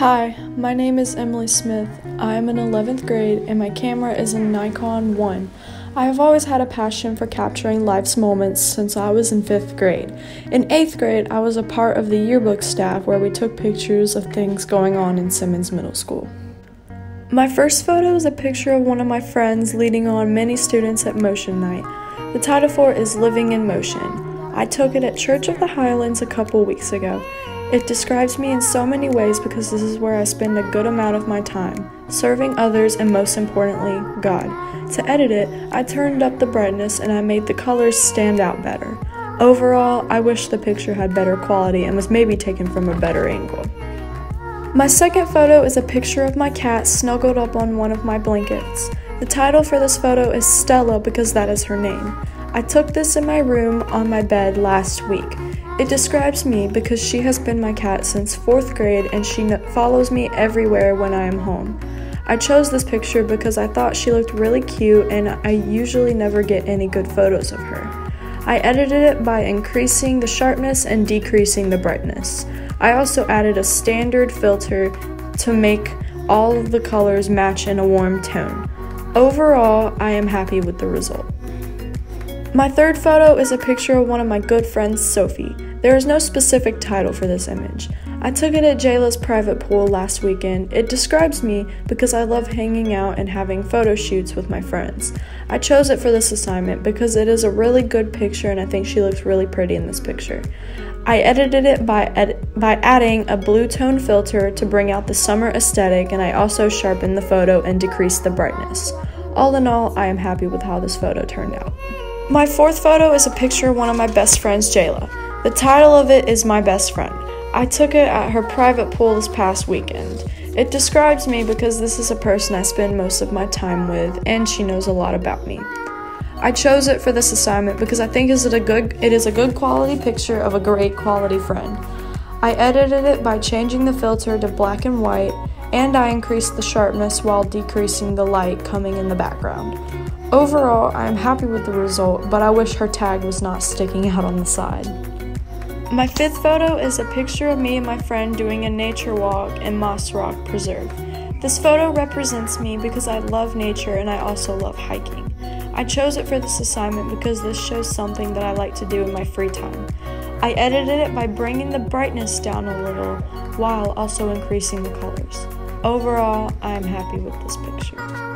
Hi, my name is Emaleigh Smith. I am in 11th grade and my camera is a Nikon 1. I have always had a passion for capturing life's moments since I was in 5th grade. In 8th grade, I was a part of the yearbook staff where we took pictures of things going on in Simmons Middle School. My first photo is a picture of one of my friends leading on many students at Motion Night. The title for it is Living in Motion. I took it at Church of the Highlands a couple weeks ago. It describes me in so many ways because this is where I spend a good amount of my time, serving others and most importantly, God. To edit it, I turned up the brightness and I made the colors stand out better. Overall, I wish the picture had better quality and was maybe taken from a better angle. My second photo is a picture of my cat snuggled up on one of my blankets. The title for this photo is Stella because that is her name. I took this in my room on my bed last week. It describes me because she has been my cat since fourth grade and she follows me everywhere when I am home. I chose this picture because I thought she looked really cute and I usually never get any good photos of her. I edited it by increasing the sharpness and decreasing the brightness. I also added a standard filter to make all of the colors match in a warm tone. Overall, I am happy with the result. My third photo is a picture of one of my good friends, Sophie. There is no specific title for this image. I took it at Jayla's private pool last weekend. It describes me because I love hanging out and having photo shoots with my friends. I chose it for this assignment because it is a really good picture and I think she looks really pretty in this picture. I edited it by, ed- by adding a blue tone filter to bring out the summer aesthetic and I also sharpened the photo and decreased the brightness. All in all, I am happy with how this photo turned out. My fourth photo is a picture of one of my best friends, Jayla. The title of it is My Best Friend. I took it at her private pool this past weekend. It describes me because this is a person I spend most of my time with and she knows a lot about me. I chose it for this assignment because I think is it a good it is a good quality picture of a great quality friend. I edited it by changing the filter to black and white and I increased the sharpness while decreasing the light coming in the background. Overall, I am happy with the result, but I wish her tag was not sticking out on the side. My fifth photo is a picture of me and my friend doing a nature walk in Moss Rock Preserve. This photo represents me because I love nature and I also love hiking. I chose it for this assignment because this shows something that I like to do in my free time. I edited it by bringing the brightness down a little while also increasing the colors. Overall, I am happy with this picture.